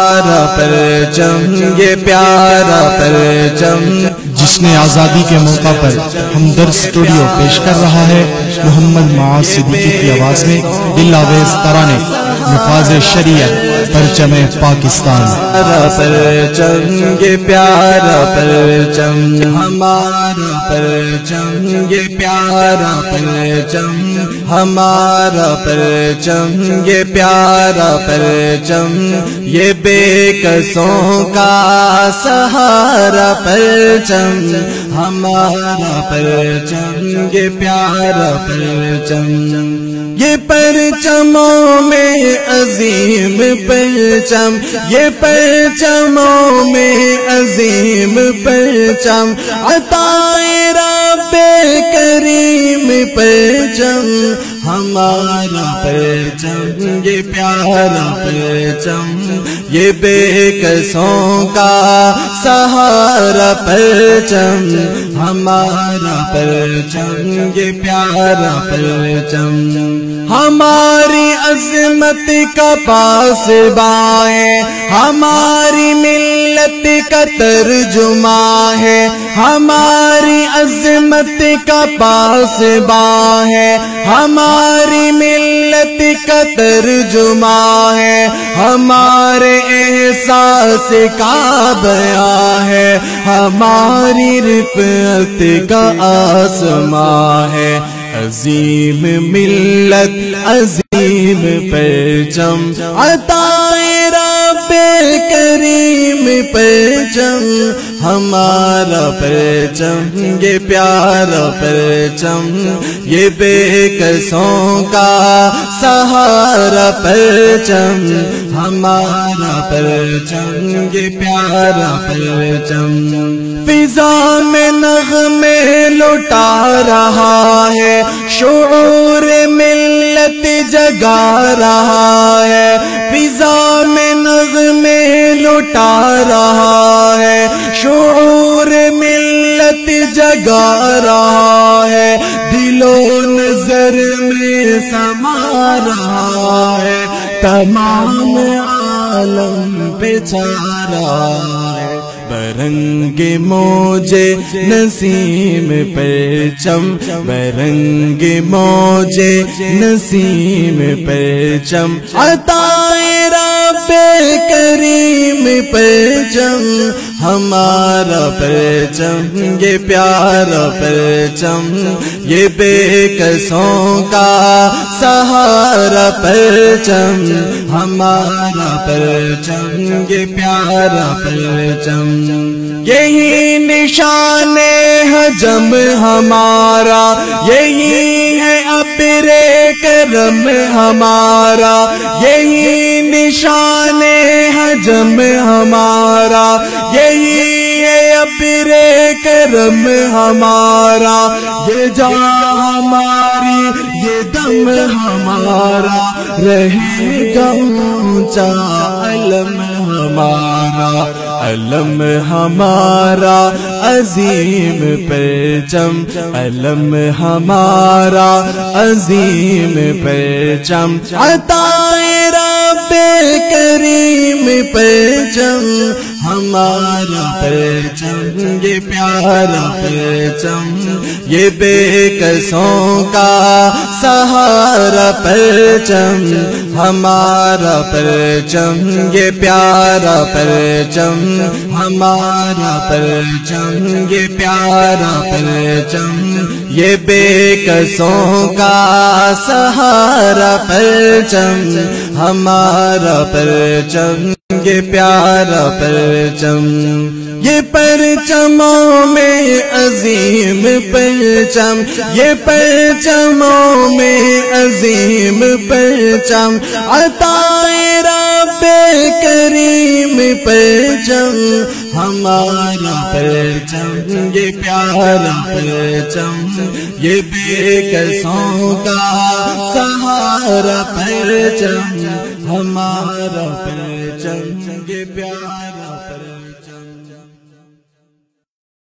پیارا پرچم یہ پیارا پرچم جس نے آزادی کے موقع پر ہمدرد اسٹوڈیو پیش کر رہا ہے محمد معاذ صدیقی کی آواز میں دل آویز ترانے نفاذ شریعت پرچم پاکستان۔ پیارا پرچم یہ پیارا پرچم ہمارا پرچم یہ پیارا پرچم ہمارا پرچم، یہ پیارا پرچم، یہ بے کسوں کا سہارا پرچم۔ ہمارا پرچم، یہ پیارا پرچم۔ یہ پرچموں میں عظیم پرچم۔ یہ پرچموں میں عظیم پرچم۔ عطائے رب کریم پرچم ہمارا پرچم، یہ پیارا پرچم، یہ بے کسوں کا سہارا پرچم۔ ہمارا پرچم، یہ پیارا پرچم۔ ہماری عظمت کا پاس بائیں، ہماری ملت کا ترجمہ ہے۔ ہماری عظمت کا پاس ہے ہماری ہماری ملت کا ترجمہ ہے، ہمارے احساس کا بیاں ہے، ہماری رفعت کا آسماں ہے۔ عظیم ملت، عظیم پرچم، عطائے کریم پرچم ہمارا پرچم یہ پیارا پرچم یہ بے کسوں کا سہارا پرچم ہمارا پرچم یہ پیارا پرچم فضا میں نغمے لوٹا رہا ہے، شعور ملت جگا رہا ہے۔ فضا میں نغمے لوٹا رہا ہے، شعور ملت جگا رہا ہے دل و نظر میں سما رہا ہے، تمام عالم پہ چارا ہے۔ برنگ موجے نسیم پرچم برنگ موجے نسیم پرچم عطائے رب کریم پرچم ہمارا پرچم یہ پیارا پرچم یہ بے کسوں کا سہارا پرچم ہمارا پرچم یہ پیارا پرچم یہی نشان حجم ہمارا، یہی ہے اپرے کرم ہمارا، یہی نشان حجم ہمارا، یہی ہے اپرے کرم ہمارا، یہ جا ہماری، یہ دم ہمارا، رہے گا اونچا علم ہمارا۔ علم ہمارا عظیم پرچم علم ہمارا عظیم پرچم عطا رب کریم پرچم ہمارا پرچم یہ پیارا پرچم یہ بے کسوں کا سہارا پرچم ہمارا پرچم یہ پیارا پرچم ہمارا پرچم یہ پیارا پرچم یہ بے کسوں کا سہارا پرچم ہمارا پرچم، یہ پیارا پرچم، یہ پرچموں میں عظیم پرچم، یہ پرچموں میں عظیم پرچم، عطائے رب کریم پرچم، ہمارا پرچم، یہ پیارا پرچم، یہ بے کسوں کا سہارا پرچم ہمارا پرچم یہ پیارا